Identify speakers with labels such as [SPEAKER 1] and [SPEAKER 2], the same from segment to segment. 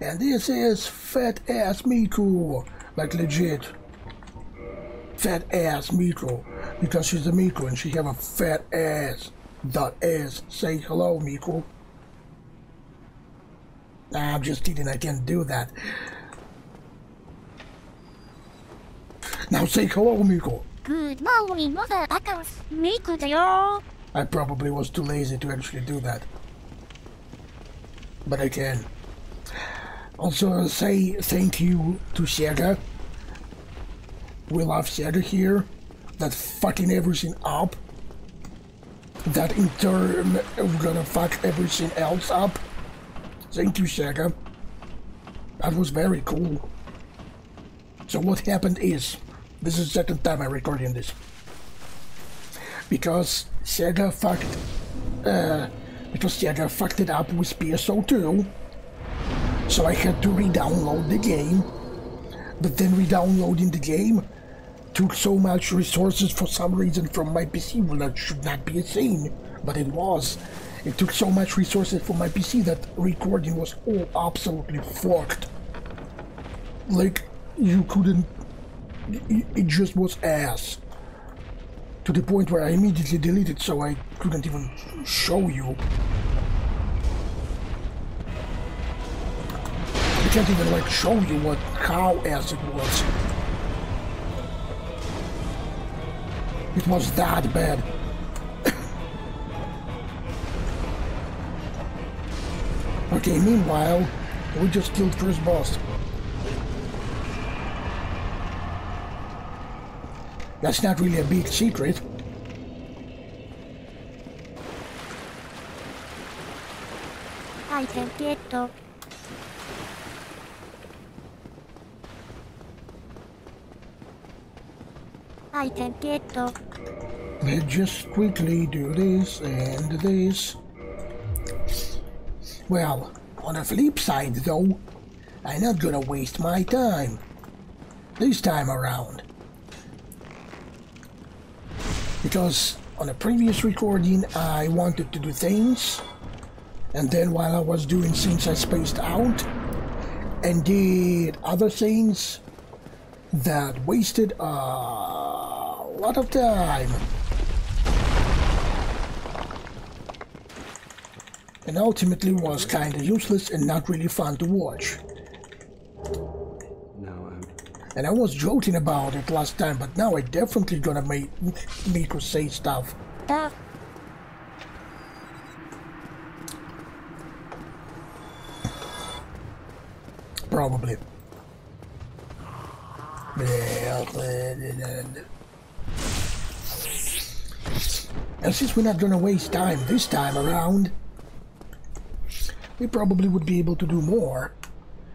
[SPEAKER 1] And this is fat ass Miku. Like legit. Fat ass Miku. Because she's a Miku and she have a fat ass. Dot ass. Say hello, Miku. Nah, I'm just kidding, I can't do that. Now say hello, Miku.
[SPEAKER 2] Good morning, motherfuckers. Miku だよ。
[SPEAKER 1] I probably was too lazy to actually do that. But I can. Also say thank you to Sega. We love Sega here. That fucking everything up. That in turn we're gonna fuck everything else up. Thank you, Sega. That was very cool. So what happened is, this is the second time I'm recording this because Sega fucked uh, because Sega fucked it up with PSO2 so I had to re-download the game. But then re-downloading the game took so much resources for some reason from my PC well that should not be a thing but it was. It took so much resources for my PC that recording was all absolutely fucked. Like you couldn't it it just was ass. To the point where I immediately deleted so I couldn't even show you. Can't even like show you what how ass it was. It was that bad. okay, meanwhile, we just killed first boss. That's not really a big secret.
[SPEAKER 2] Item get
[SPEAKER 1] Let's just quickly do this and this. Well, on the flip side though, I'm not gonna waste my time. This time around. Because on a previous recording I wanted to do things, and then while I was doing things I spaced out, and did other things that wasted a lot of time. and ultimately was kinda useless and not really fun to watch.
[SPEAKER 3] No, I'm.
[SPEAKER 1] And I was joking about it last time, but now I definitely gonna make Miko say stuff.
[SPEAKER 2] だ。
[SPEAKER 1] Probably. And since we're not gonna waste time this time around, we probably would be able to do more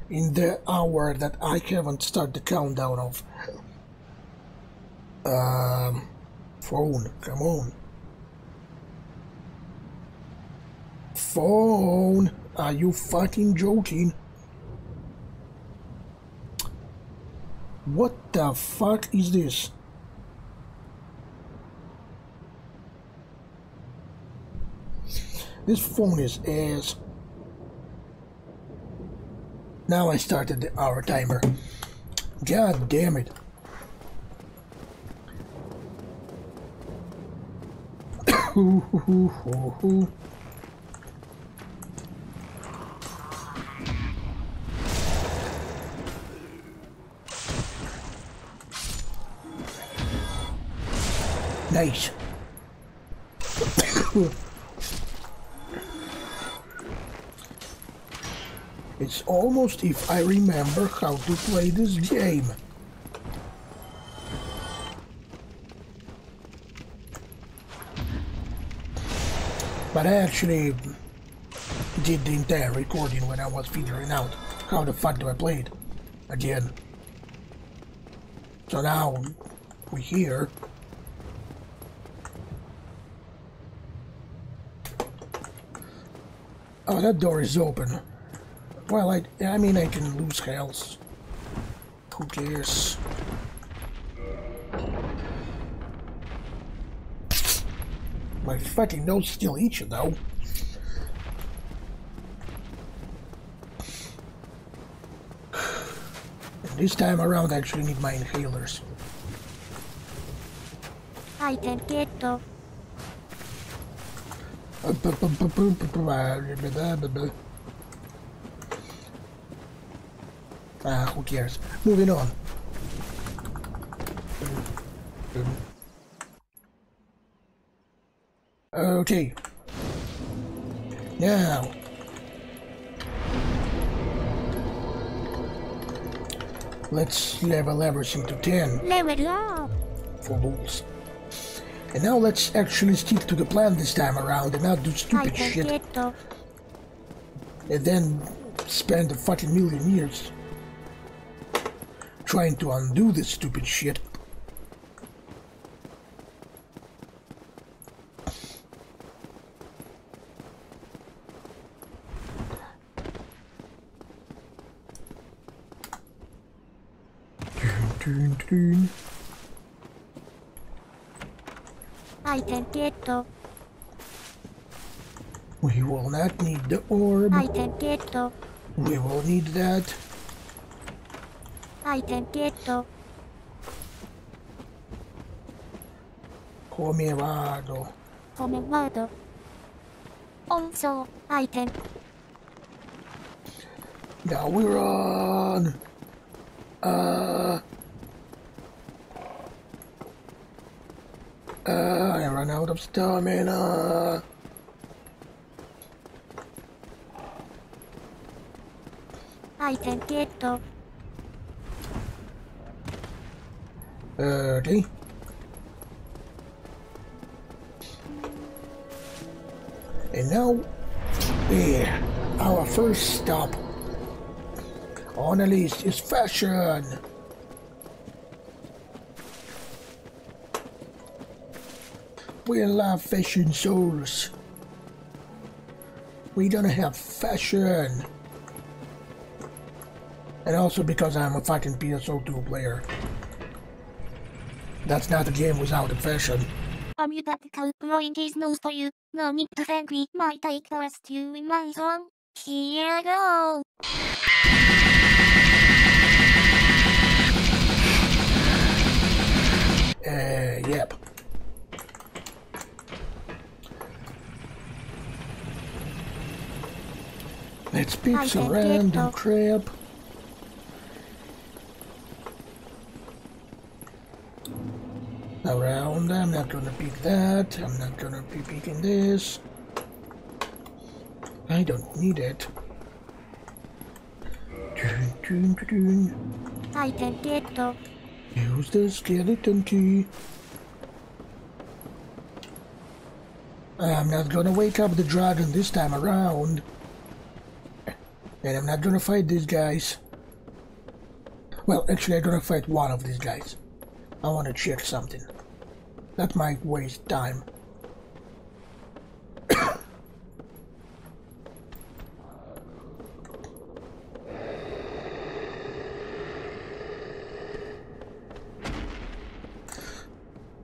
[SPEAKER 1] in the hour that I haven't started the countdown of. Um, phone, come on. Phone, are you fucking joking? What the fuck is this? This phone is ass. Now I started the hour timer. God damn it. Nice. It's almost if I remember how to play this game. But I actually did the entire recording when I was figuring out how the fuck do I play it again. So now we're here. Oh, that door is open. Well, I, I mean, I can lose health. Who cares? My fucking nose still itches, though. This time around I actually need my inhalers.
[SPEAKER 2] Item ghetto.
[SPEAKER 1] Ah, who cares? Moving on. Okay. Now. Let's level everything to 10
[SPEAKER 2] Level up.
[SPEAKER 1] for bulls. And now let's actually stick to the plan this time around and not do stupid shit and then spend a fucking million years trying to undo this stupid shit. Dun, dun.
[SPEAKER 2] Item ghetto.
[SPEAKER 1] We will not need the orb.
[SPEAKER 2] Item ghetto.
[SPEAKER 1] We will need that.
[SPEAKER 2] Item ghetto.
[SPEAKER 1] Come vado.
[SPEAKER 2] Come vado. Also, item.
[SPEAKER 1] Now we're on. Uh. Uh, I run out of stamina.
[SPEAKER 2] Item ghetto.
[SPEAKER 1] Uh, okay. And now, yeah, our first stop on the list is fashion. We love fashion souls. We don't have fashion. And also because I'm a fucking PSO2 player. That's not a game without a fashion.
[SPEAKER 2] I'm you the point is news for you. No need to thank me. My take the rest you in my song. Here I go.
[SPEAKER 1] Uh, yep. Let's
[SPEAKER 2] I
[SPEAKER 1] some random crap. Around, I'm not gonna pick that. I'm not gonna be picking this. I don't need it. Dun, dun.
[SPEAKER 2] Item ghetto.
[SPEAKER 1] Use the skeleton key. I'm not gonna wake up the dragon this time around. And I'm not gonna fight these guys. Well, actually, I'm gonna fight one of these guys. I wanna check something. That might waste time.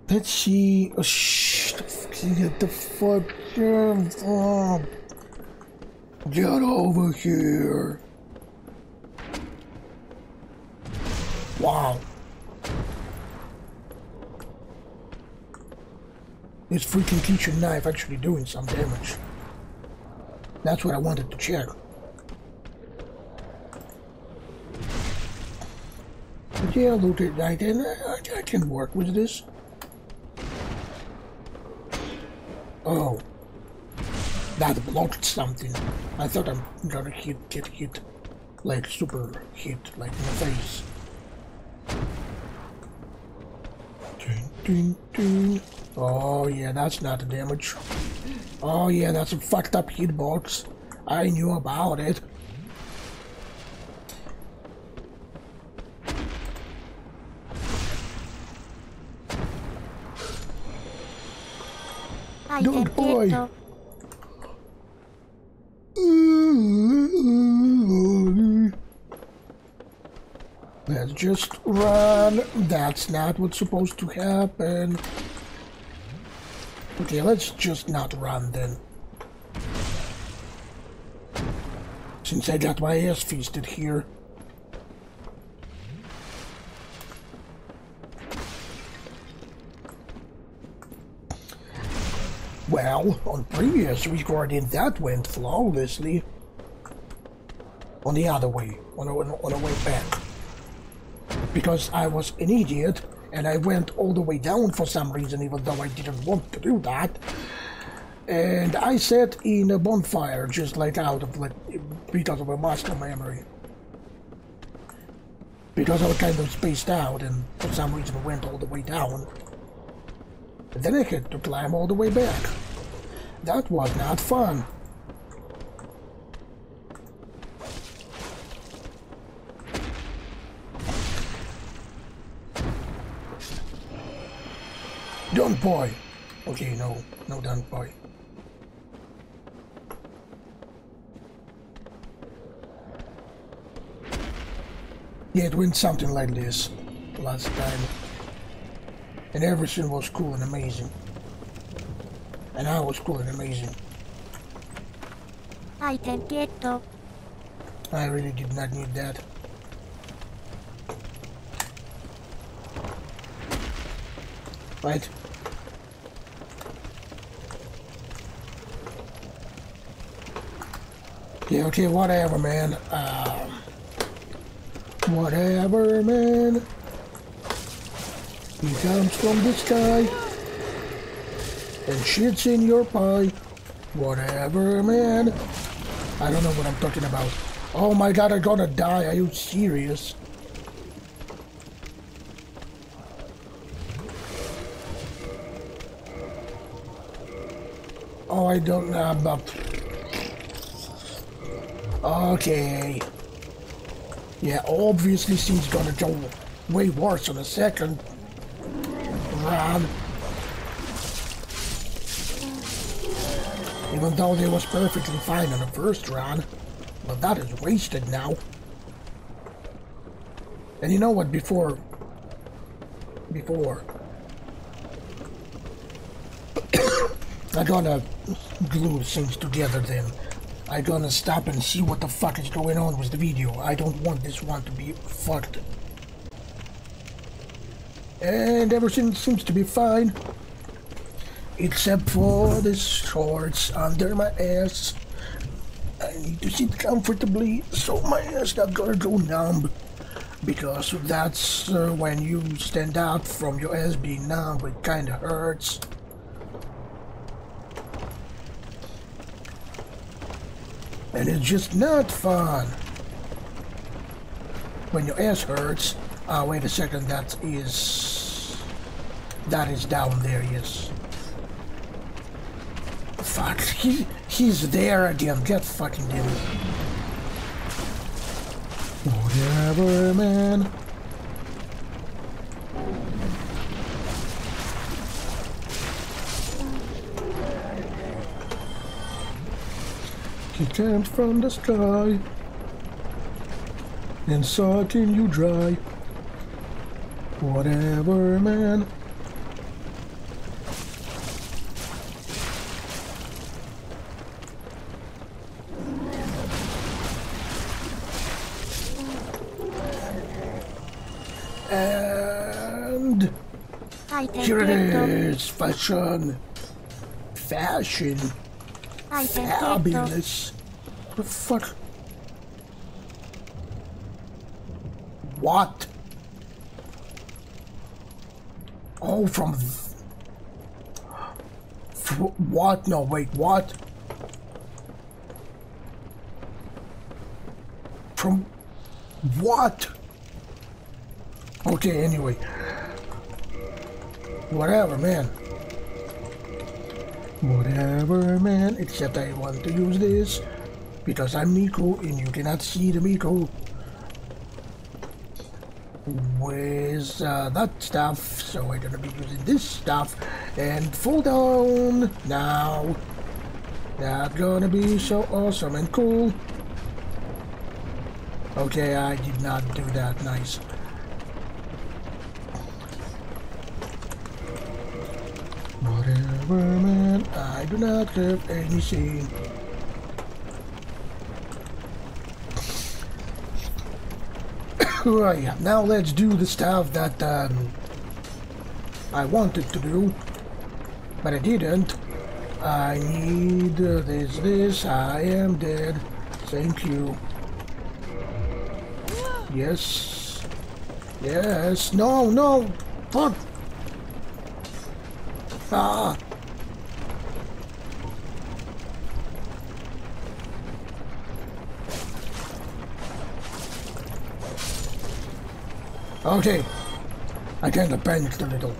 [SPEAKER 1] Let's see. Oh, shh. Get the fuck up. Get over here. Wow. This freaking kitchen knife actually doing some damage. That's what I wanted to check. But yeah, look at I can, I, I can work with this. Oh. That blocked something. I thought I'm gonna hit, get hit. Like super hit, like in the face. Dun, dun, dun. Oh yeah, that's not a damage. Oh yeah, that's a fucked up hitbox. I knew about it.
[SPEAKER 2] Item
[SPEAKER 1] Good boy.
[SPEAKER 2] ghetto.
[SPEAKER 1] Let's just run. That's not what's supposed to happen. Okay, let's just not run then. Since I got my ass feasted here. Well, on previous recording that went flawlessly. On the other way, on a, on a way back. Because I was an idiot and I went all the way down for some reason even though I didn't want to do that. And I sat in a bonfire just like out of like because of a muscle memory. Because I was kind of spaced out and for some reason went all the way down. Then I had to climb all the way back. That was not fun. Don't boy. Okay, no, no don't boy. Yeah, it went something like this last time. And everything was cool and amazing. And I was cool and amazing.
[SPEAKER 2] I can get up.
[SPEAKER 1] I really did not need that. Right? Yeah, okay, whatever, man. Um, whatever, man. He comes from the sky and shits in your pie. Whatever, man. I don't know what I'm talking about. Oh my god, I'm gonna die. Are you serious? Oh, I don't know about... Okay. Yeah, obviously things gonna go way worse on the second run. Even though they was perfectly fine on the first run. But that is wasted now. And you know what, before... Before... I'm gonna glue things together then. I'm gonna stop and see what the fuck is going on with the video. I don't want this one to be fucked. And everything seems to be fine. Except for the shorts under my ass. I need to sit comfortably so my ass not gonna go numb. Because that's uh, when you stand up from your ass being numb, it kinda hurts. And it's just not fun. When your ass hurts, uh, wait a second, that is, that is down there, yes. Fuck, he, he's there again, get fucking him. Whatever, man. He came from the sky and sucking you dry. Whatever, man. And
[SPEAKER 2] I
[SPEAKER 1] here it
[SPEAKER 2] get
[SPEAKER 1] fashion. Fashion.
[SPEAKER 2] I.
[SPEAKER 1] Fabulous. What the fuck? What? Oh, from... th- F- what? No, wait, what? From... What? Okay, anyway. Whatever, man. Whatever, man, except I want to use this because I'm Miku and you cannot see the Miku with uh, that stuff, so I'm gonna be using this stuff and fall down now. That's gonna be so awesome and cool. Okay, I did not do that nice. I do not have anything. Right, now let's do the stuff that um, I wanted to do, but I didn't. I need this, this. I am dead. Thank you. Yes. Yes. No, no. Fuck. Ah. Okay. I kinda panicked a little.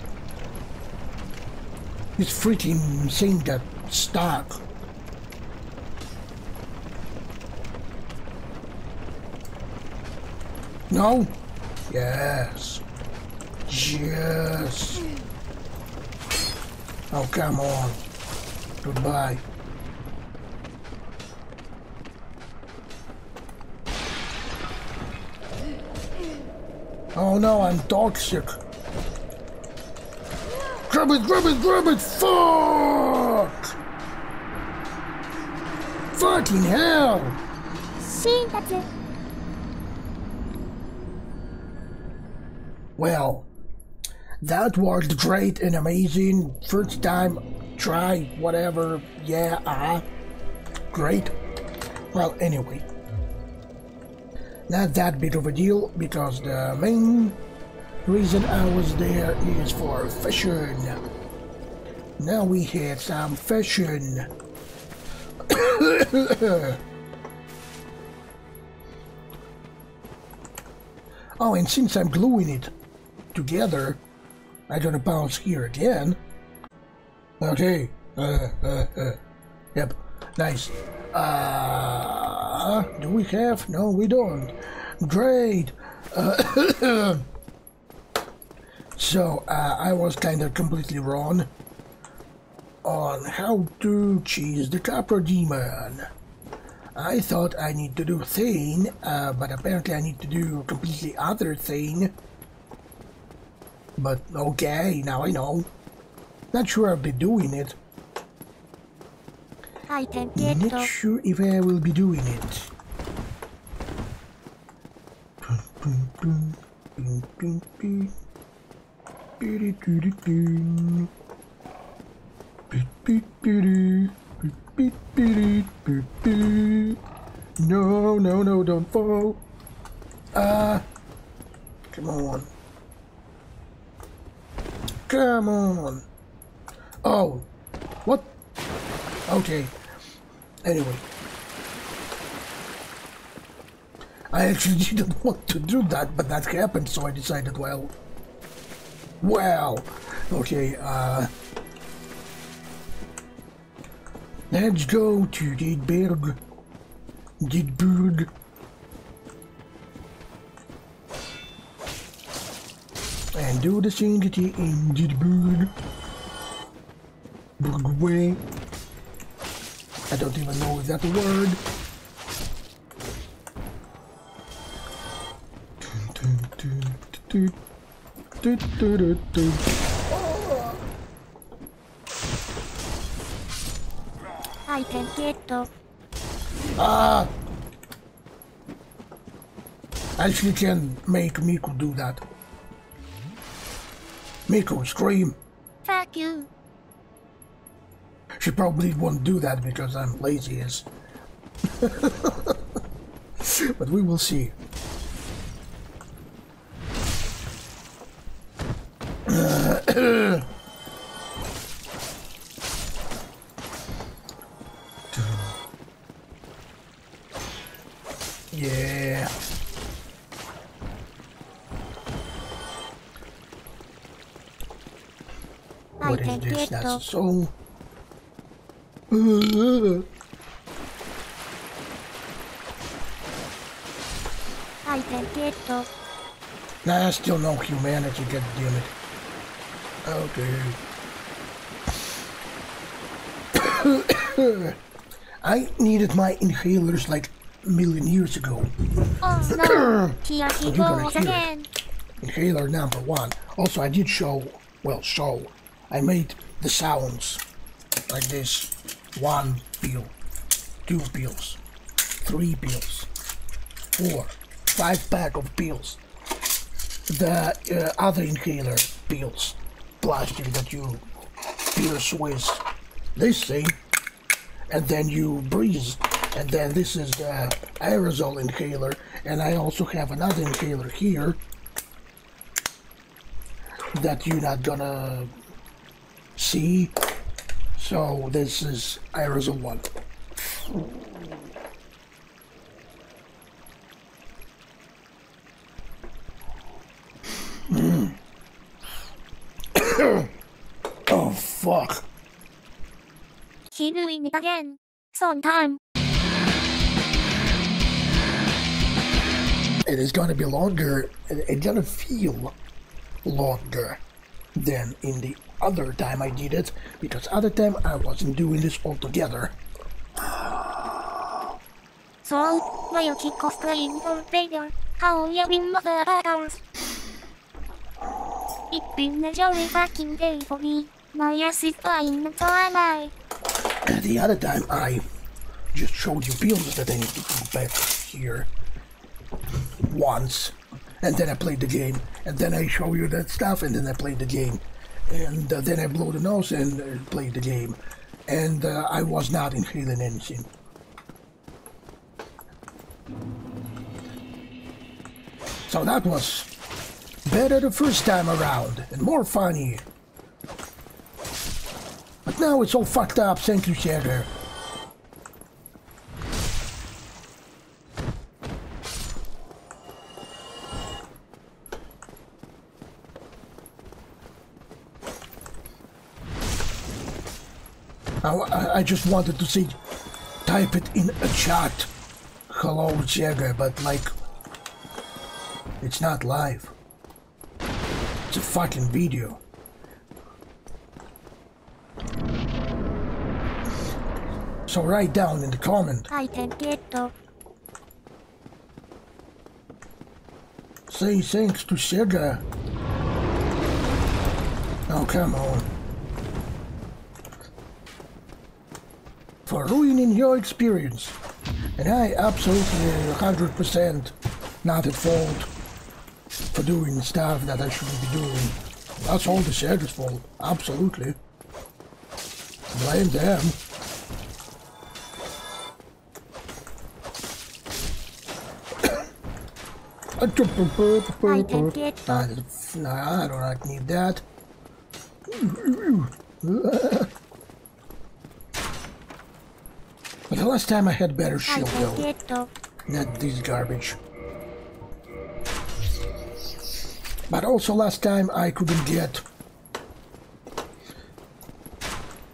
[SPEAKER 1] This freaking thing got stuck. No? Yes. Yes. Oh, come on. Goodbye. Oh no, I'm toxic. Grab it, grab it, grab it! Fuck! Fucking hell!
[SPEAKER 2] See, that's it.
[SPEAKER 1] Well, that was great and amazing. First time try, whatever. Yeah, uh Great. Well, anyway. Not that big of a deal because the main reason I was there is for fashion. Now we had some fashion. oh, and since I'm gluing it together, I gotta bounce here again. Okay. Uh, uh, uh. Yep. Nice. Uh, do we have? No, we don't. Great. Uh, so, uh, I was kind of completely wrong on how to cheese the Capra demon. I thought I need to do thing, uh, but apparently I need to do completely other thing. But okay, now I know. Not sure I'll be doing it.
[SPEAKER 2] I can get
[SPEAKER 1] Not sure if I will be doing it. No, no, no, don't fall. Ah, come on. Come on. Oh, what? Okay. Anyway. I actually didn't want to do that, but that happened, so I decided, well... Well... Okay, uh... Let's go to Didberg. Didburg. And do the sanctity in Didburg. Burgway. I don't even know if that's a word.
[SPEAKER 2] I can get the
[SPEAKER 1] Ah! Actually can make Miku do that. Miku, scream!
[SPEAKER 2] fuck you.
[SPEAKER 1] She probably won't do that because I'm lazy as. but we will see. yeah. What is this? That's a song.
[SPEAKER 2] I can get the
[SPEAKER 1] Nah, still no humanity, god damn it. Okay. I needed my inhalers like a million years ago.
[SPEAKER 2] Oh no! Here he goes
[SPEAKER 1] hear it.
[SPEAKER 2] again.
[SPEAKER 1] Inhaler number one. Also, I did show, well, show, I made the sounds like this. One pill, two pills, three pills, four, five pack of pills. The uh, other inhaler pills, plastic that you pierce with. This thing, and then you breathe. And then this is the aerosol inhaler, and I also have another inhaler here. That you're not gonna see. So this is aerosol one. Mm. oh fuck.
[SPEAKER 2] Keep doing it again. Sometime.
[SPEAKER 1] It is gonna be longer. It's gonna feel longer than in the other time I did it because other time I wasn't doing this all together.
[SPEAKER 2] So, will kick off playing for Vader? How you been mother? It's been a jolly fucking day for me. My ass is flying until high.
[SPEAKER 1] And the other time I just showed you builds that I need to put back here once. And then I played the game. And then I show you that stuff and then I played the game. And uh, then I blow the nose and uh, played the game. And uh, I was not inhaling anything. So that was better the first time around and more funny. But now it's all fucked up, thank you, Jagger. I, I- just wanted to see, type it in a chat. Hello, Jagger, but like, it's not live. It's a fucking video. So write down in the comment,
[SPEAKER 2] I can get
[SPEAKER 1] say thanks to Sega. Oh, come on. For ruining your experience. And I absolutely 100% not at fault for doing stuff that I shouldn't be doing. That's all the Sega's fault. Absolutely. Blame them.
[SPEAKER 2] I get the
[SPEAKER 1] Uh, nah, I don't like need that. But the last time I had better shield though, not this garbage. But also last time I couldn't get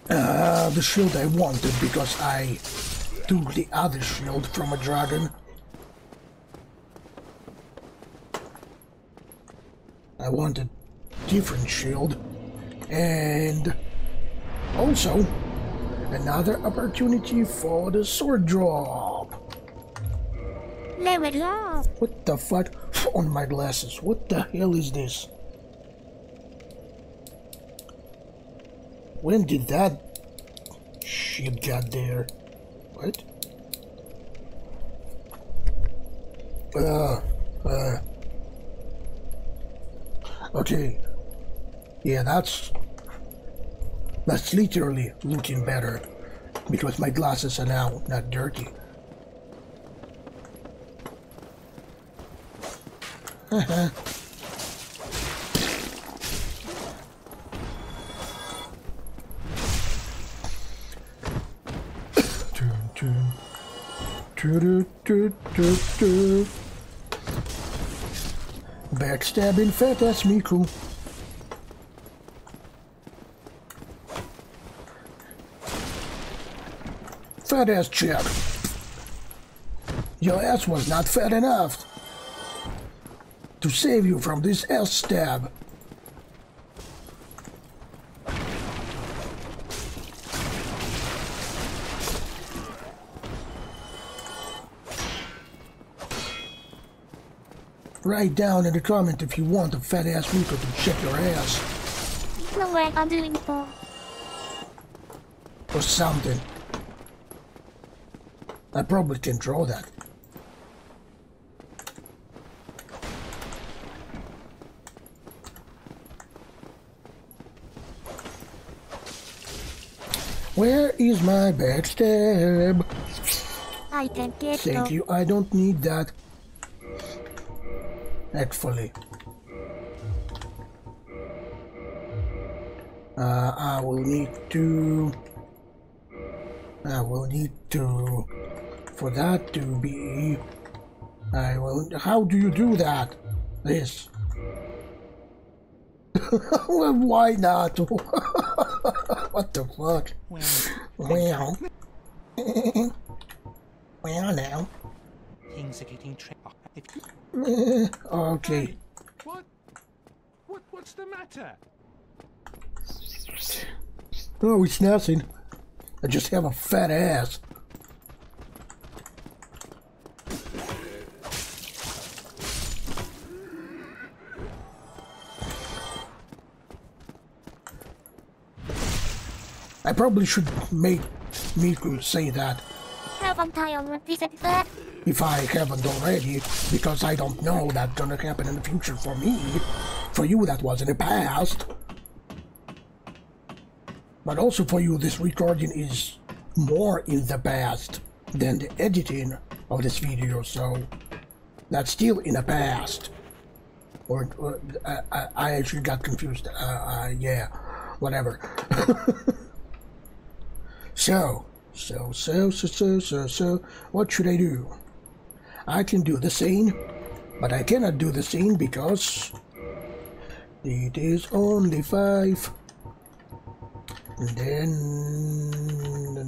[SPEAKER 1] uh, the shield I wanted because I took the other shield from a dragon. I wanted different shield and also another opportunity for the sword drop.
[SPEAKER 2] level up.
[SPEAKER 1] What the fuck? On my glasses. What the hell is this? When did that ship got there? What? Uh, uh. Okay. Yeah, that's that's literally looking better because my glasses are now not dirty. Backstabbing fat ass Miku. Fat ass chap. Your ass was not fat enough to save you from this ass stab. Write down in the comment if you want a fat ass Rico to check your ass
[SPEAKER 2] No way I'm doing it for.
[SPEAKER 1] or something. I probably can draw that. Where is my backstab?
[SPEAKER 2] I can get
[SPEAKER 1] Thank you. I don't need that. Actually. Uh, I will need to... I will need to... For that to be... I will... How do you do that? This. why not? what the fuck?
[SPEAKER 3] Well,
[SPEAKER 1] Well... well now.
[SPEAKER 3] things are getting tricky.
[SPEAKER 1] Okay.
[SPEAKER 4] What? What? What's the matter?
[SPEAKER 1] Oh, it's nothing. I just have a fat ass. I probably should make Miku say that
[SPEAKER 2] haven't I already said that?
[SPEAKER 1] if I haven't already, because I don't know that's gonna happen in the future for me. For you, that was in the past. But also for you, this recording is more in the past than the editing of this video, so that's still in the past. Or, or I, I, I actually got confused. Uh, uh, yeah, whatever. so, so, so, so, so, so, so, what should I do? I can do the scene, but I cannot do the scene because it is only five. Then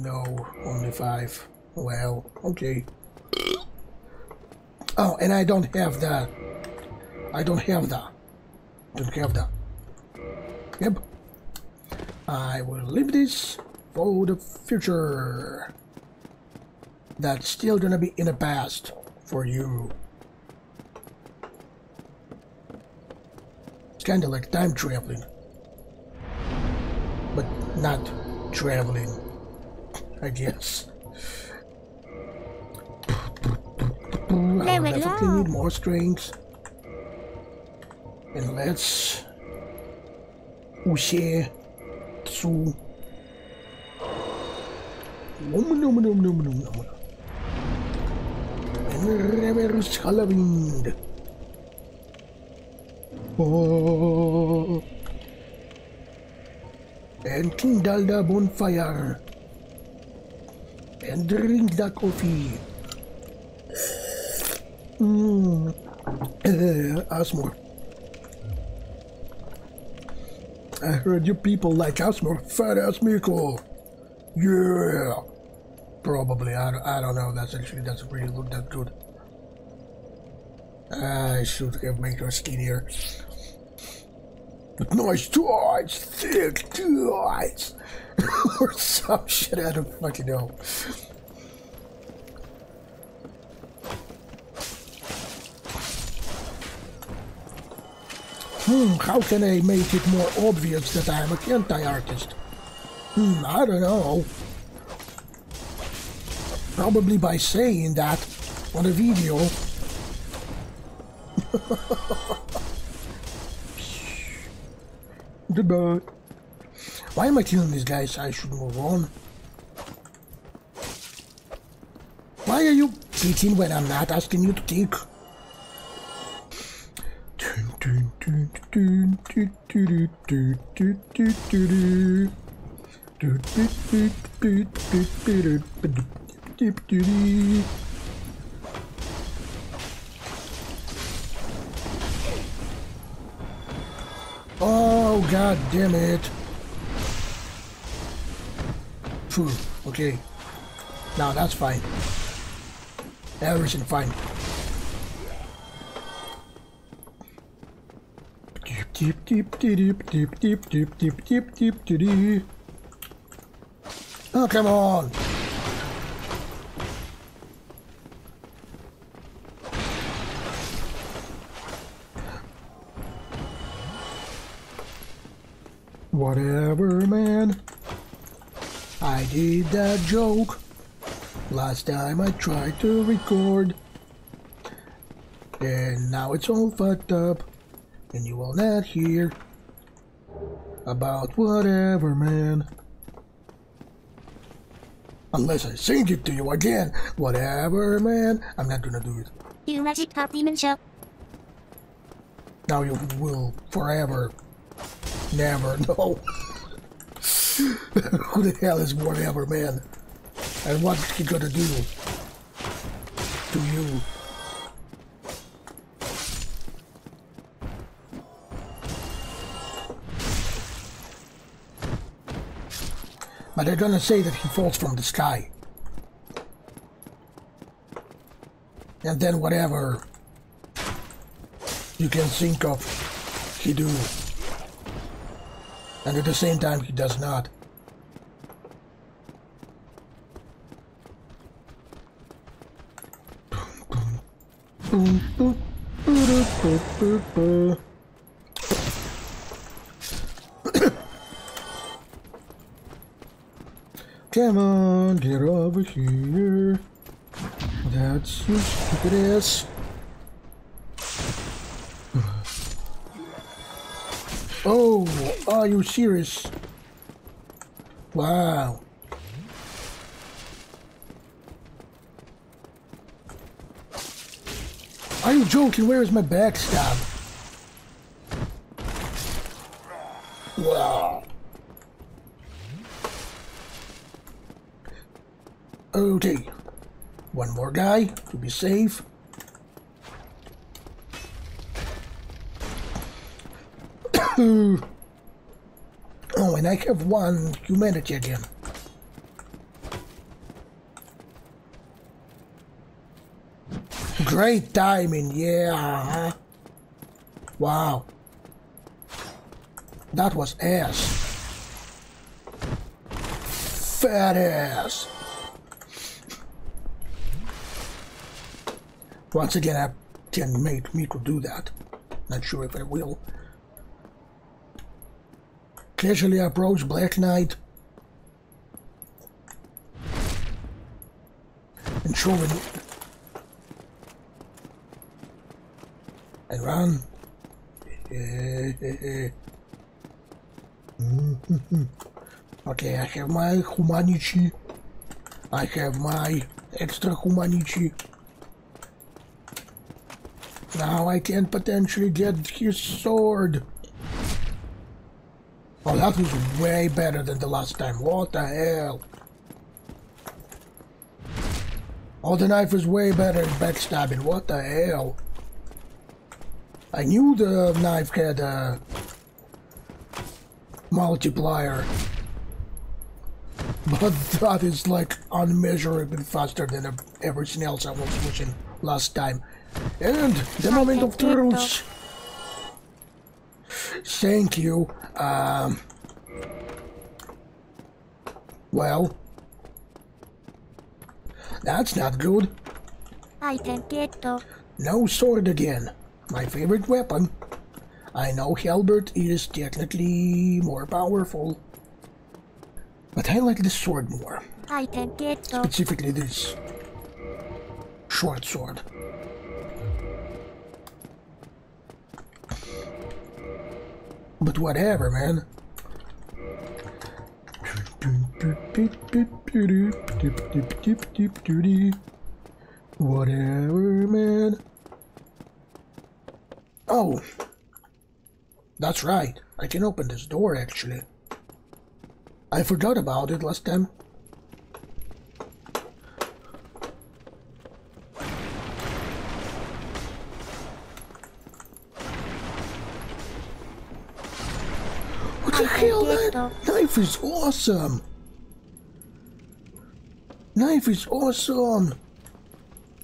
[SPEAKER 1] no, only five. Well, okay. Oh, and I don't have that. I don't have that. Don't have that. Yep. I will leave this for the future. That's still gonna be in the past for you. It's kinda like time traveling. But not traveling, I guess.
[SPEAKER 2] There
[SPEAKER 1] definitely need more strings. And let's Ushe Tsu And reverse Halloween. Oh. And kindle the bonfire. And drink the coffee. Mmm uh, Asmore I heard you people like Asmore fat ass Miko. Yeah. Probably. I don't, I don't know. That's actually doesn't really look that good. I should have made her skinnier. But nice thighs, thick thighs, or some shit. I don't fucking know. Hmm, how can I make it more obvious that I'm a hentai artist? Hmm, I don't know. Probably by saying that on a video. Goodbye. Why am I killing these guys? I should move on. Why are you cheating when I'm not asking you to kick? Oh god damn it. Phew, okay. Now that's fine. Everything fine. Deep, deep, deep, deep, deep, deep, deep, deep, deep, deep, deep, deep. Oh, come on. Whatever, man. I did that joke last time I tried to record. And now it's all fucked up. And you will not hear about whatever, man. Unless I sing it to you again. Whatever, man. I'm not gonna do it.
[SPEAKER 2] You magic top demon show.
[SPEAKER 1] Now you will forever, never know. Who the hell is whatever, man? And what's he gonna do to you? But they're gonna say that he falls from the sky. And then whatever you can think of, he do. And at the same time, he does not. Come on, get over here. That's you stupid ass. Oh, are you serious? Wow. Are you joking? Where is my backstab? Wow. Okay. One more guy to be safe. Hmm. And I have one humanity again. Great timing, yeah. Uh-huh. Wow. That was ass. Fat ass. Once again, I can make me to do that. Not sure if I will. Casually approach Black Knight. And show him and run. okay, I have my humanity. I have my extra humanity. Now I can potentially get his sword. Oh, that was way better than the last time. What the hell? Oh, the knife is way better at backstabbing. What the hell? I knew the knife had a multiplier. But that is like unmeasurably faster than everything else I was pushing last time. And the moment of truth. Thank you. Um, well, that's not good.
[SPEAKER 2] I can get the
[SPEAKER 1] No sword again. My favorite weapon. I know Halberd is technically more powerful, but I like the sword more.
[SPEAKER 2] I can get the
[SPEAKER 1] Specifically this short sword. But whatever, man. Whatever, man. Oh. That's right. I can open this door, actually. I forgot about it last time. Knife is awesome. Knife is awesome.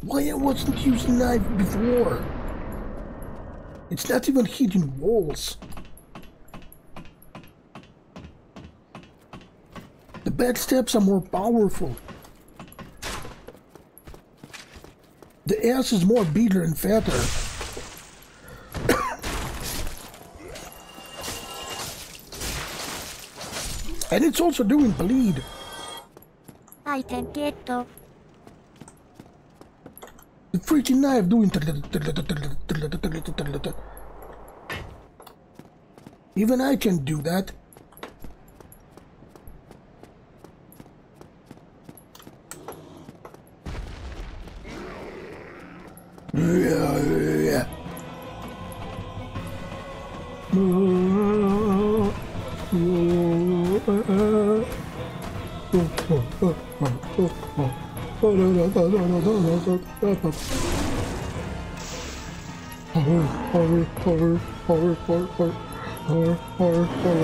[SPEAKER 1] Why I wasn't using knife before? It's not even hitting walls. The back steps are more powerful. The ass is more bigger and fatter. And it's also doing bleed.
[SPEAKER 2] I can get the
[SPEAKER 1] The freaking knife doing. Even I can do that.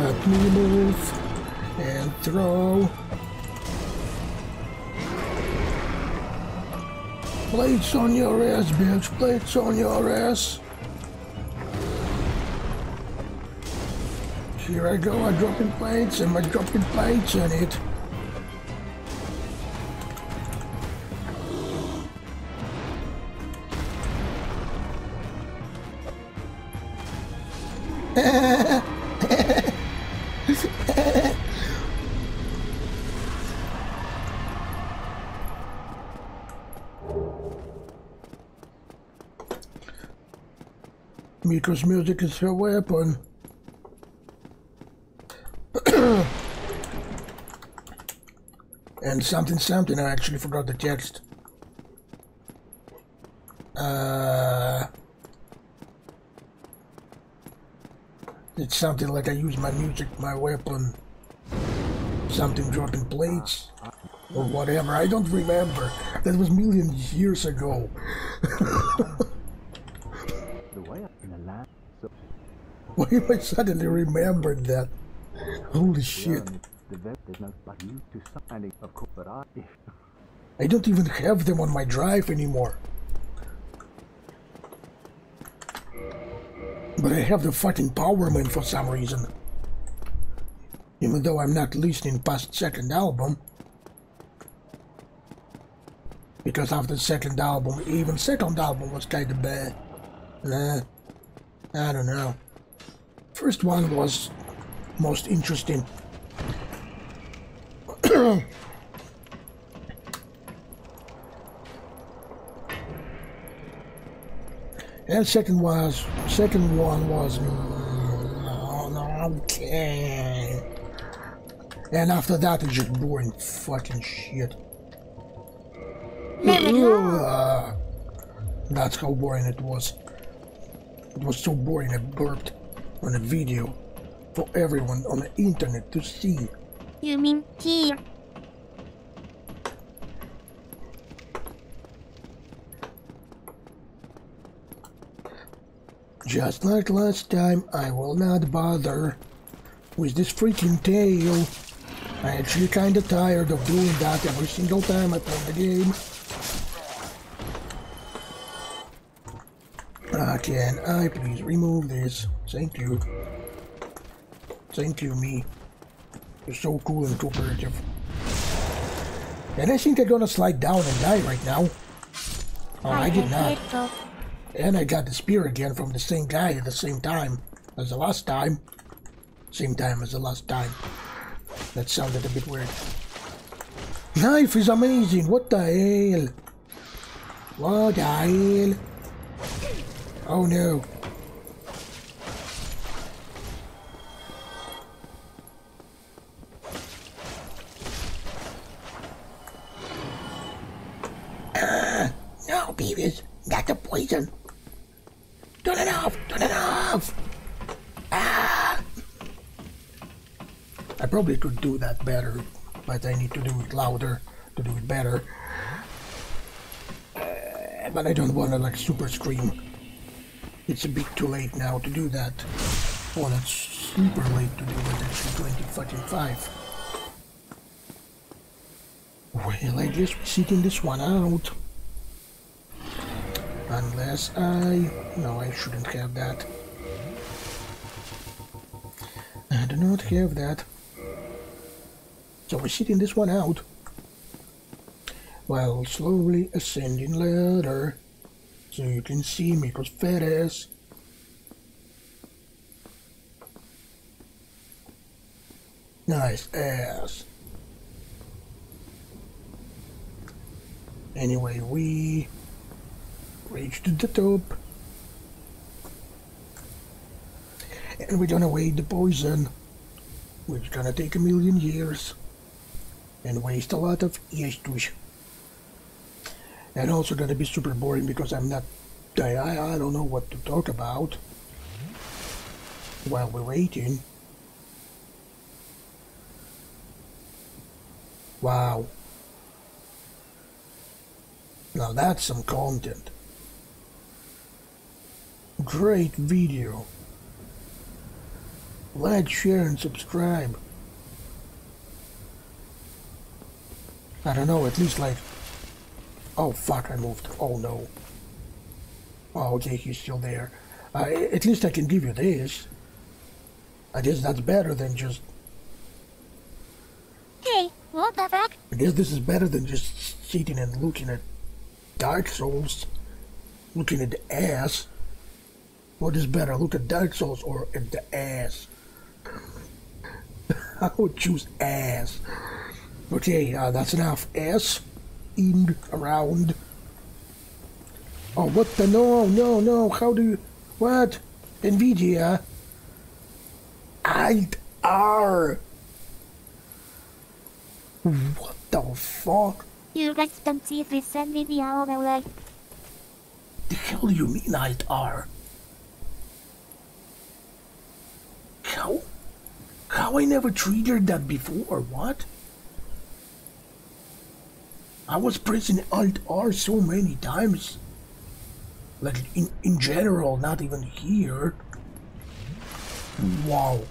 [SPEAKER 1] Let me move and throw. Plates on your ass, bitch. Plates on your ass. Here I go. I'm dropping plates and I'm dropping plates on it. Miku's music is her weapon. and something something, I actually forgot the text. Uh, it's something like I use my music, my weapon, something dropping plates, or whatever. I don't remember. That was millions years ago. Why am I suddenly remembered that? Holy shit. I don't even have them on my drive anymore. But I have the fucking Powerman for some reason. Even though I'm not listening past second album. Because after the second album, even second album was kinda bad. Nah, I don't know. First one was most interesting. and second was second one was mm, no, okay. And after that it's just boring fucking shit. Uh, that's how boring it was. It was so boring I burped on a video for everyone on the internet to see.
[SPEAKER 2] You mean here?
[SPEAKER 1] Just like last time, I will not bother with this freaking tail. I'm actually kinda tired of doing that every single time I play the game. Uh, can I please remove this? Thank you. Thank you, me. You're so cool and cooperative. And I think I'm gonna slide down and die right now. Oh, I did not. And I got the spear again from the same guy at the same time as the last time. Same time as the last time. That sounded a bit weird. Knife is amazing. What the hell? What the hell? Oh no. That's a poison. Turn it off! Turn it off! Ah! I probably could do that better, but I need to do it louder to do it better. Uh, but I don't want to like super scream. It's a bit too late now to do that. Oh, that's super late to do it. Actually, 20 fucking five. Well, I guess we're sitting this one out. Unless I... No, I shouldn't have that. I do not have that. So we're sitting this one out. While slowly ascending ladder. So you can see Miku's fat ass. Nice ass. Anyway, we reached the top. And we're gonna wait the poison, which is gonna take a million years and waste a lot of Estus. And also gonna be super boring because I'm not I I don't know what to talk about while we're waiting. Wow. Now that's some content. Great video. Like, share, and subscribe. I don't know, at least like... Oh fuck, I moved. Oh no. Oh, okay, he's still there. Uh, at least I can give you this. I guess that's better than just...
[SPEAKER 2] Hey, what the fuck?
[SPEAKER 1] I guess this is better than just sitting and looking at Dark Souls. Looking at the ass. What is better, look at Dark Souls or at the ass? I would choose ass. Okay, uh, that's enough. Ass, in, around. Oh, what the? No, no, no. How do you. What? NVIDIA? Alt R. What the fuck?
[SPEAKER 2] You guys don't see this send video overlay.
[SPEAKER 1] The hell do you mean Alt R? How? How I never triggered that before? What? I was pressing Alt R so many times. Like in, in general, not even here. Wow.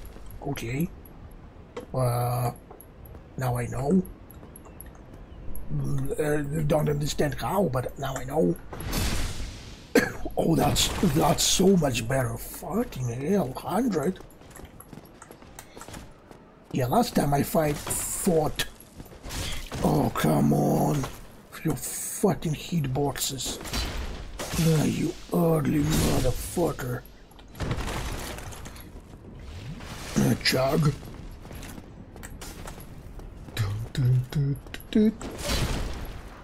[SPEAKER 1] Okay. Uh, now I know. Uh, don't understand how, but now I know. oh, that's that's so much better. Fucking hell, hundred. Yeah, last time I fight fought. Oh come on, you fucking hitboxes. Ah, you ugly motherfucker. Uh, chug.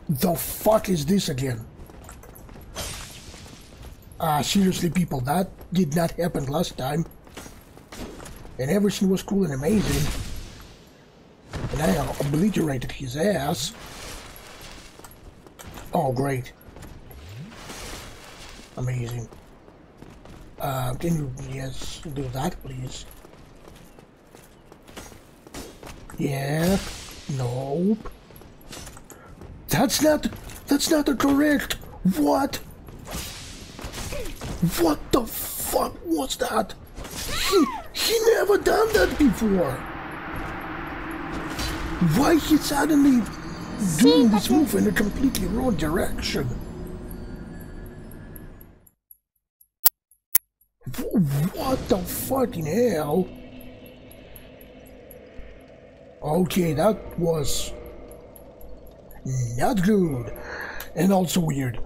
[SPEAKER 1] The fuck is this again? Ah, seriously, people, that did not happen last time. And everything was cool and amazing. And I obliterated his ass. Oh, great. Amazing. Uh, can you, yes, do that, please? Yeah. Nope. That's not, that's not the correct. What? What the fuck was that? He, he never done that before. Why he suddenly doing this move in a completely wrong direction? What the fucking hell? Okay, that was not good and also weird.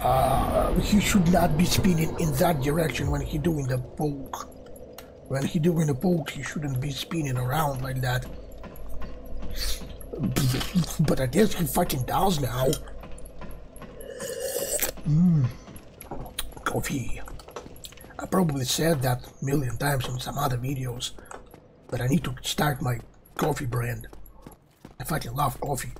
[SPEAKER 1] Uh, he should not be spinning in that direction when he doing the poke. When he doing the poke, he shouldn't be spinning around like that. But I guess he fucking does now. Mmm. Coffee. I probably said that a million times in some other videos, but I need to start my coffee brand. I fucking love coffee.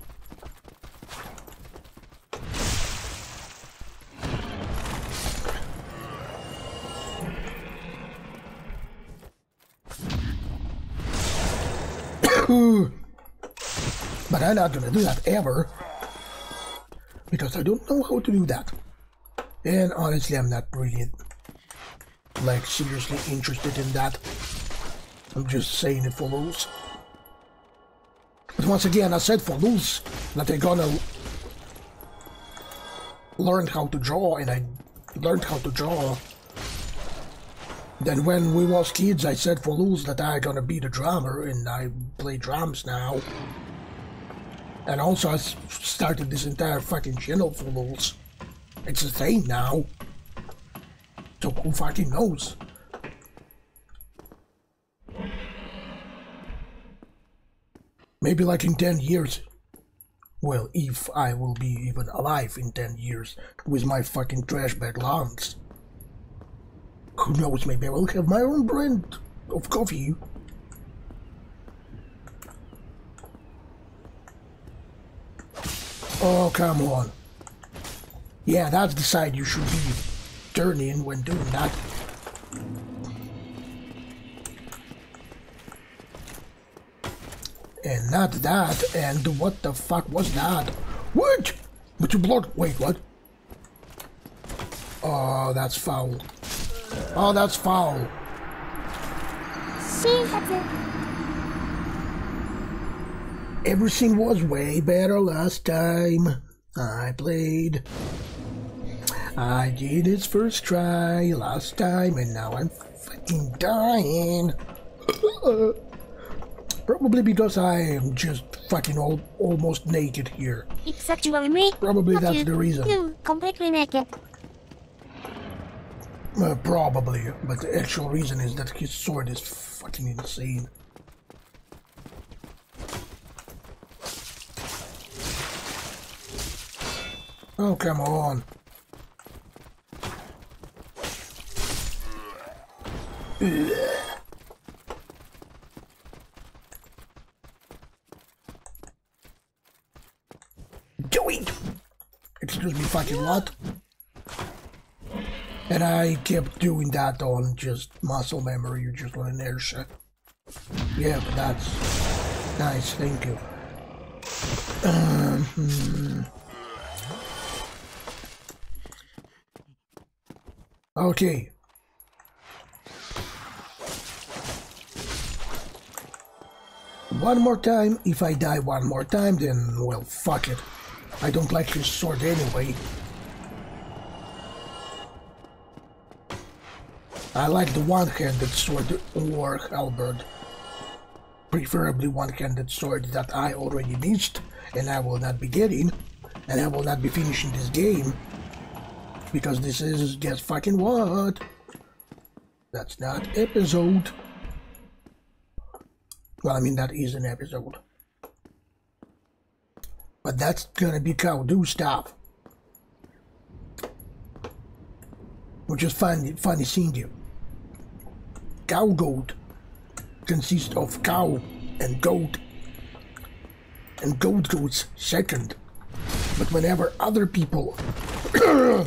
[SPEAKER 1] But I'm not gonna do that ever because I don't know how to do that. And honestly, I'm not really like seriously interested in that. I'm just saying it for rules. But once again, I said for rules that I'm gonna learn how to draw, and I learned how to draw. Then when we was kids, I said for rules that I gonna be the drummer, and I play drums now. And also, I started this entire fucking channel for rules. It's a thing now. So who fucking knows? Maybe like in 10 years. Well, if I will be even alive in 10 years with my fucking trash bag lungs. Who knows, maybe I will have my own brand of coffee. Oh, come on. Yeah, that's the side you should be. turning when doing that. And not that, and what the fuck was that? What? But you blood. Wait, what? Oh, that's foul. Oh, that's foul.
[SPEAKER 2] See, that's it.
[SPEAKER 1] Everything was way better last time I played. I did it first try last time and now I'm fucking dying. Probably because I am just fucking all, almost naked here.
[SPEAKER 2] It's actually me.
[SPEAKER 1] Probably that's
[SPEAKER 2] you.
[SPEAKER 1] the reason.
[SPEAKER 2] You completely naked.
[SPEAKER 1] Uh, probably, but the actual reason is that his sword is fucking insane. Oh, come on. Do it! Excuse me, fucking what? And I kept doing that on just muscle memory, or just on inertia. Yeah, but that's nice, thank you. Um, hmm. Okay. One more time, if I die one more time, then, well, fuck it. I don't like his sword anyway. I like the one-handed sword or halberd. Preferably one-handed sword that I already missed and I will not be getting and I will not be finishing this game because this is guess fucking what? That's not episode. Well, I mean that is an episode. But that's gonna be cow do stuff. Which is funny funny seeing you. Cow goat consists of cow and goat. And goat goes second. But whenever other people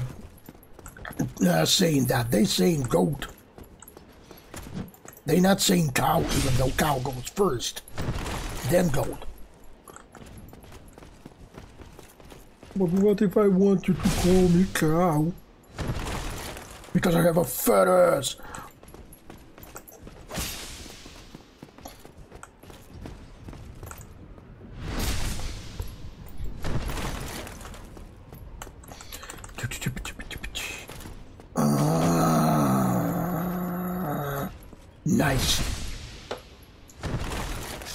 [SPEAKER 1] uh, saying that, they saying goat. They not saying cow, even though cow goes first, then goat. But what if I want you to call me cow? Because I have a fat nice.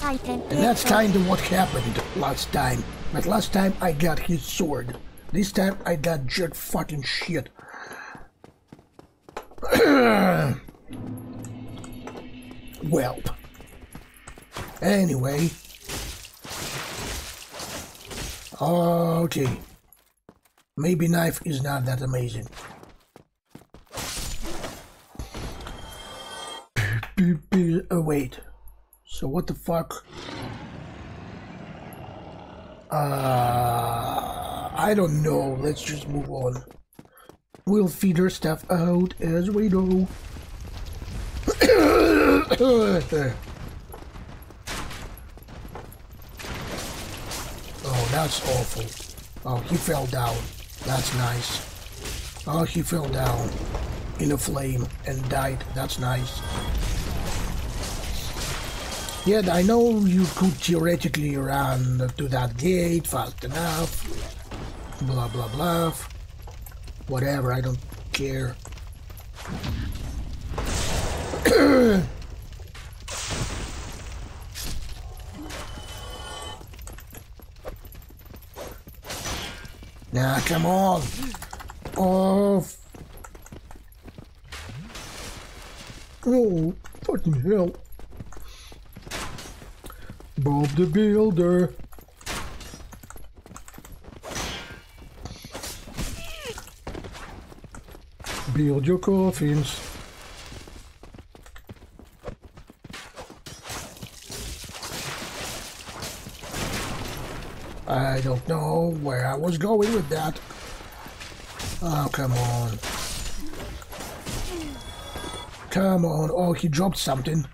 [SPEAKER 1] And that's kind of what happened last time. But last time I got his sword. This time I got jerk fucking shit. well. Anyway. Okay. Maybe knife is not that amazing. Oh, wait. So what the fuck? Uh, I don't know. Let's just move on. We'll figure stuff out as we go. oh, that's awful. Oh, he fell down. That's nice. Oh, he fell down in a flame and died. That's nice. Yeah, I know you could theoretically run to that gate fast enough. Blah blah blah. Whatever, I don't care. nah, come on. Oh. Oh, fucking hell. Bob the Builder. Build your coffins. I don't know where I was going with that. Oh, come on. Come on. Oh, he dropped something.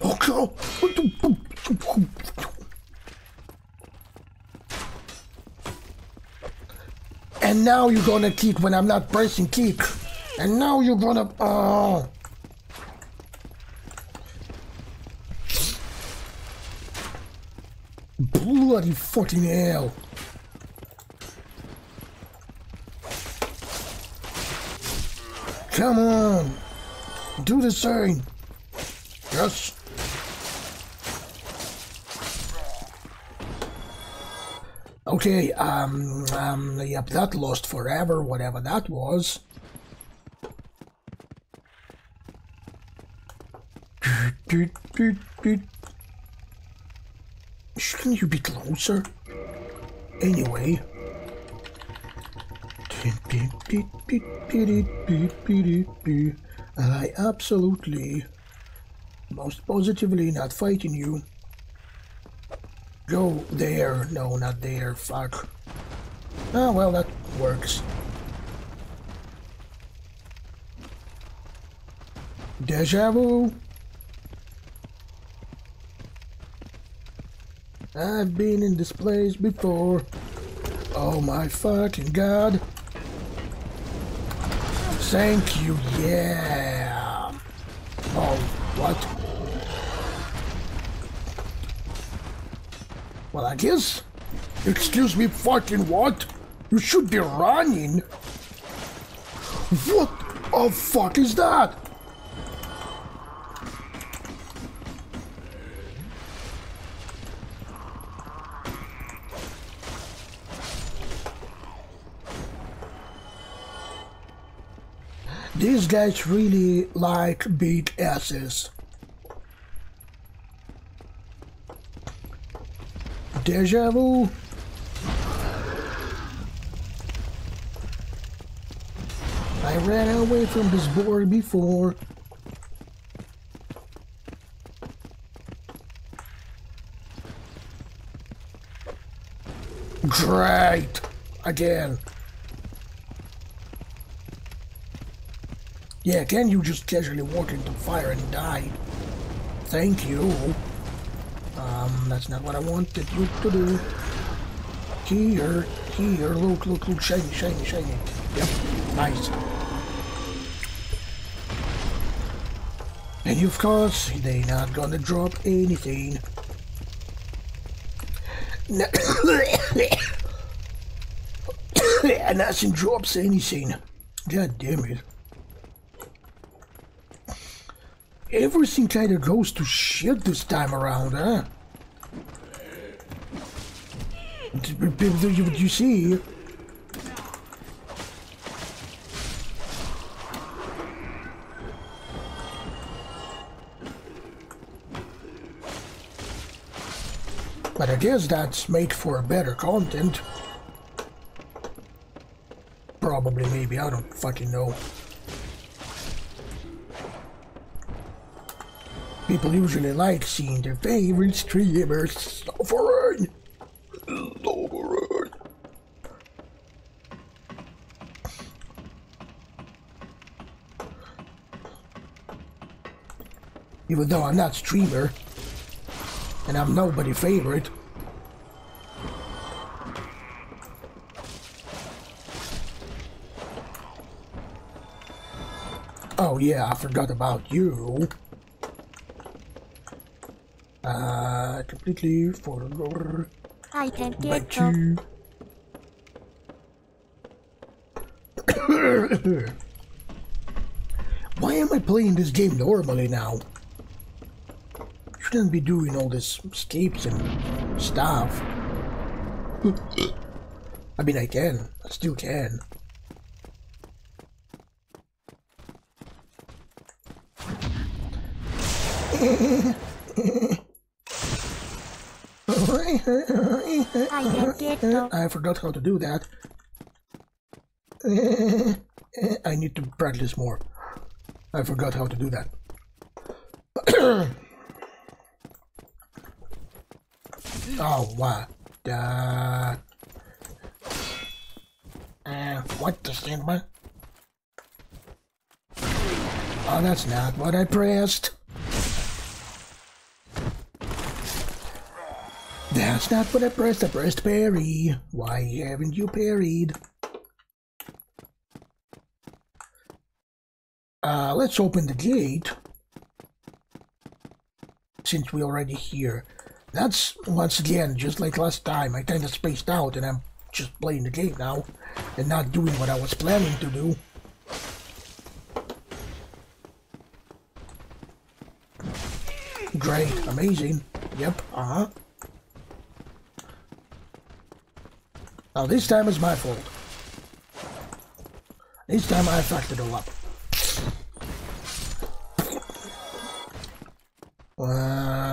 [SPEAKER 1] Oh, And now you're gonna kick when I'm not pressing kick. And now you're gonna... Oh. Bloody fucking hell. Come on. Do the same. Yes. Okay, um, um, yep, that lost forever, whatever that was. Shouldn't you be closer? Anyway. I absolutely, most positively not fighting you. Go there. No, not there. Fuck. Oh, well, that works. Deja vu. I've been in this place before. Oh my fucking god. Thank you, yeah. Oh, what? Well, I guess. Excuse me, fucking what? You should be running. What the fuck is that? Guys really like big asses. Deja vu. I ran away from this board before. Great! Again. Yeah, can you just casually walk into fire and die? Thank you. Um, that's not what I wanted you to do. Here, here, look, look, look, shiny, shiny, shiny. Yep, nice. And of course, they not gonna drop anything. No Nothing drops anything. God damn it. Everything kinda goes to shit this time around, huh? You see? But I guess that's made for better content. Probably, maybe, I don't fucking know. People usually like seeing their favorite streamers suffering. Suffering. Even though I'm not streamer, and I'm nobody favorite. Oh yeah, I forgot about you. Uh, completely forgot.
[SPEAKER 2] I can
[SPEAKER 1] But
[SPEAKER 2] get
[SPEAKER 1] you. Why am I playing this game normally now? Shouldn't be doing all this escapes and stuff. I mean, I can. I still can.
[SPEAKER 2] I can get them.
[SPEAKER 1] I forgot how to do that. I need to practice more. I forgot how to do that. Oh, what? Uh, uh, what the cinema? Oh, that's not what I pressed. That's not what I pressed. I pressed parry. Why haven't you parried? Uh, let's open the gate. Since we're already here. That's, once again, just like last time. I kinda spaced out and I'm just playing the game now. And not doing what I was planning to do. Great, amazing. Yep, uh-huh. Now this time it's my fault. This time I fucked it all up. Ah.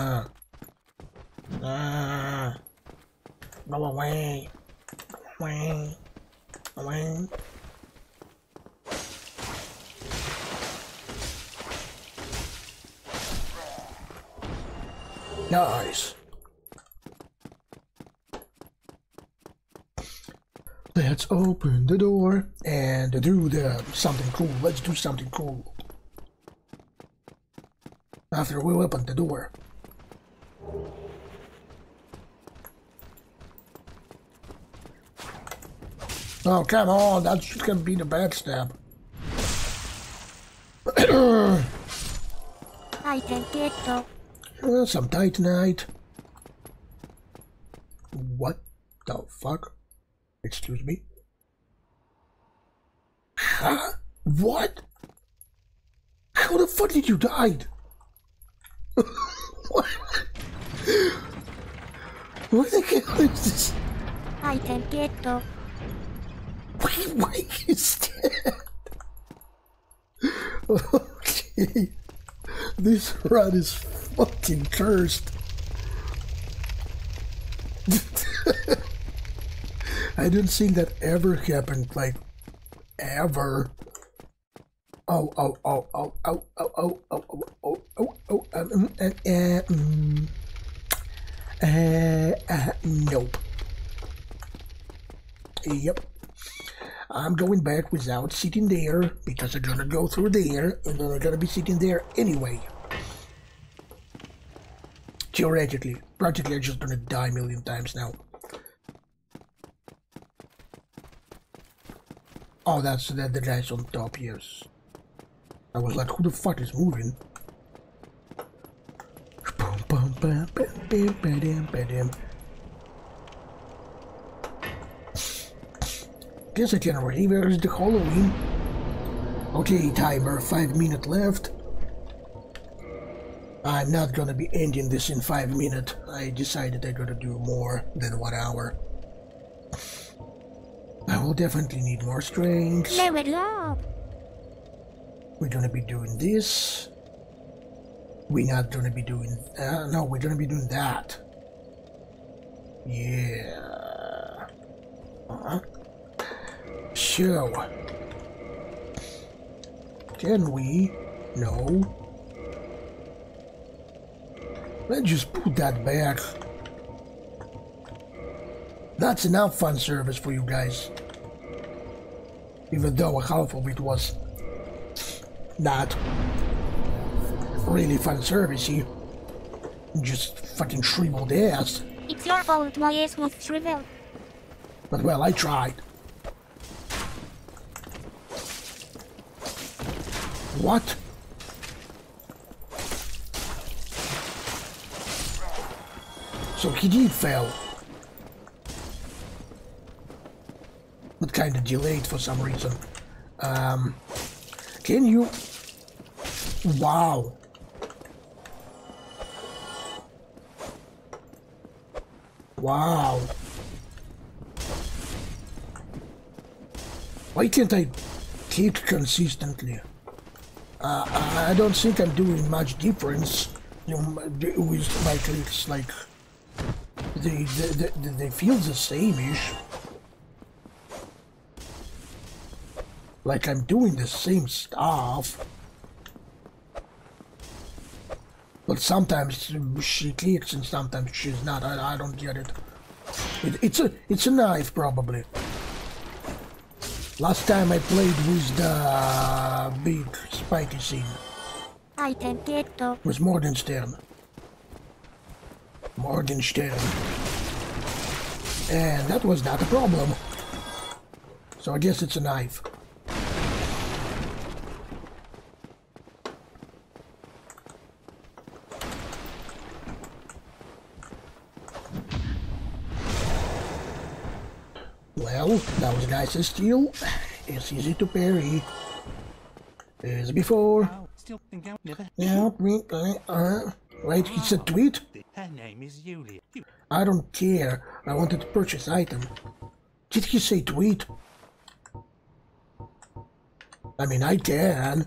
[SPEAKER 1] Something cool. Let's do something cool. After we open the door. Oh, come on. That's just gonna be the backstab.
[SPEAKER 2] I can get the
[SPEAKER 1] Well, some titanite. What the fuck? Excuse me? Huh? What? How the fuck did you what? What the hell is this?
[SPEAKER 2] I can get the
[SPEAKER 1] Wait, wait, is dead. Okay. This run is fucking cursed. I didn't think that ever happened, like, ever. Oh, oh, oh, oh, oh, oh, oh, oh, oh, oh, oh, oh, um, uh, uh, mm, uh, uh, nope. Yep. I'm going back without sitting there because I'm gonna go through there and then I'm gonna be sitting there anyway. Theoretically. Practically I'm just gonna die a million times now. Oh, that's the, the guys on top, yes. I was like, who the fuck is moving? Guess I can already. Where's the Halloween? Okay, timer, five minutes left. I'm not gonna be ending this in five minutes. I decided I'm gonna do more than one hour. I will definitely need more strength.
[SPEAKER 2] level up.
[SPEAKER 1] We're gonna be doing this. We're not gonna be doing. Uh, no, we're gonna be doing that. Yeah. Uh-huh. So. Can we? No. Let's just put that back. That's enough fun service for you guys. Even though half of it was not really fun servicey. Just fucking shriveled ass.
[SPEAKER 2] It's your fault my ass was shriveled.
[SPEAKER 1] But well, I tried. What? So he did fail. But kind of delayed for some reason. Um, can you... Wow. Wow. Why can't I kick consistently? Uh, I don't think I'm doing much difference you know, with my clicks. Like they they, they, they feel the same-ish. Like I'm doing the same stuff. But sometimes she clicks and sometimes she's not. I, I don't get it. it. It's a it's a knife probably. Last time I played with the big spiky scene
[SPEAKER 2] Item ghetto.
[SPEAKER 1] was Morgenstern. Morgenstern. And that was not a problem. So I guess it's a knife. Well, was steel. It's easy to parry. As before. Yeah, me, uh, uh, wait, it's a tweet?
[SPEAKER 3] Her name is Yulia. You
[SPEAKER 1] I don't care. I wanted to purchase item. Did he say tweet? I mean, I can.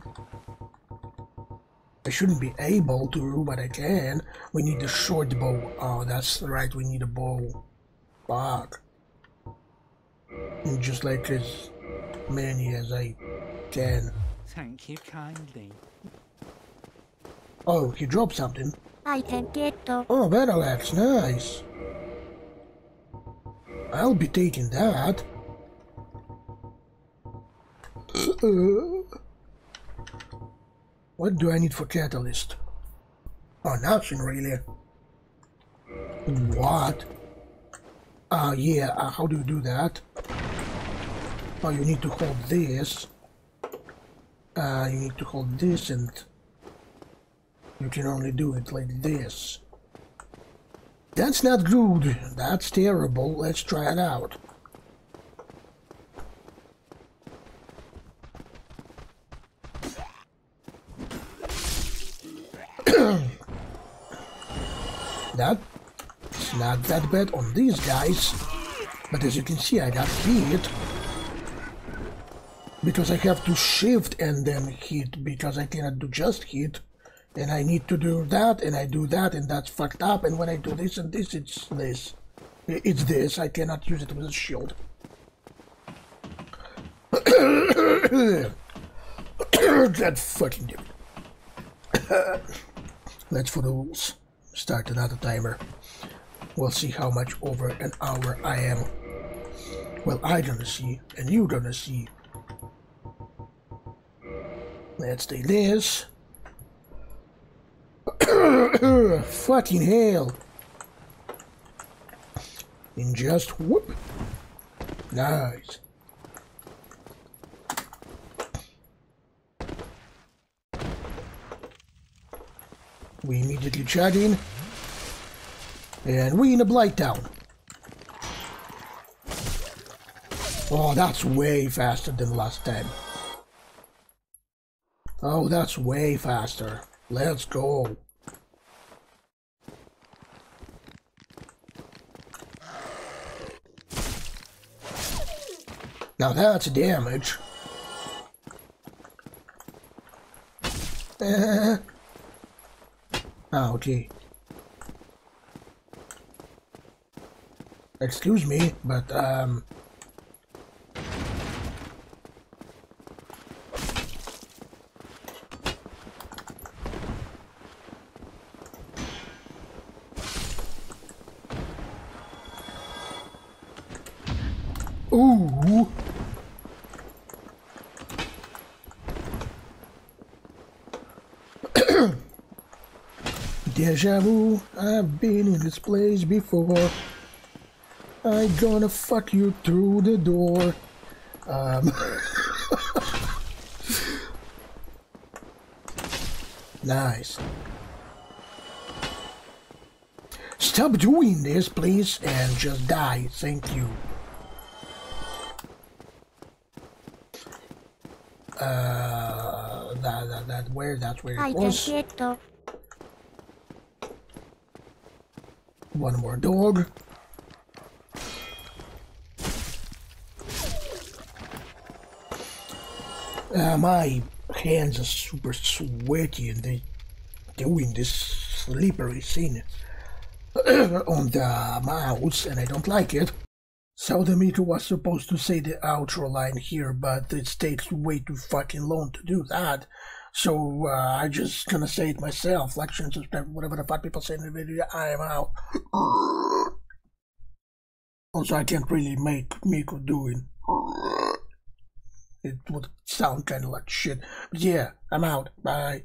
[SPEAKER 1] I shouldn't be able to, but I can. We need a short bow. Oh, that's right, we need a bow. Fuck. And Just like as many as I can.
[SPEAKER 3] thank you kindly.
[SPEAKER 1] Oh, he dropped something.
[SPEAKER 2] I can get the...
[SPEAKER 1] Oh, battle axe, nice. I'll be taking that. What do I need for catalyst? Oh, nothing really. What? Ah, yeah, uh, how do you do that? Oh, you need to hold this. Uh, you need to hold this and you can only do it like this. That's not good. That's terrible. Let's try it out. Not that bad on these guys. But as you can see, I got hit. Because I have to shift and then hit, because I cannot do just hit. And I need to do that, and I do that, and that's fucked up. And when I do this and this, it's this. It's this. I cannot use it with a shield. that fucking dude. That's for the rules. Start another timer. We'll see how much over an hour I am. Well, I gonna see, and you gonna see. Let's do this. Fucking hell. And just whoop. Nice. We immediately chug in. And we in a blight down. Oh, that's way faster than last time. Oh, that's way faster. Let's go. Now that's damage. Eh. Ah, okay. Excuse me, but, um... Deja vu, I've been in this place before. I gonna fuck you through the door. Um. nice. Stop doing this, please, and just die. Thank you. Uh, that, that, that, where, that's where it
[SPEAKER 2] Item
[SPEAKER 1] was. One more dog. Now my hands are super sweaty and they doing this slippery thing on the mouse and I don't like it. So the meter was supposed to say the outro line here, but it takes way too fucking long to do that. So uh, I just gonna say it myself. Like, share, subscribe, whatever the fuck people say in the video, I am out. also, I can't really make Miku do it it would sound kind of like shit. But yeah, I'm out. Bye.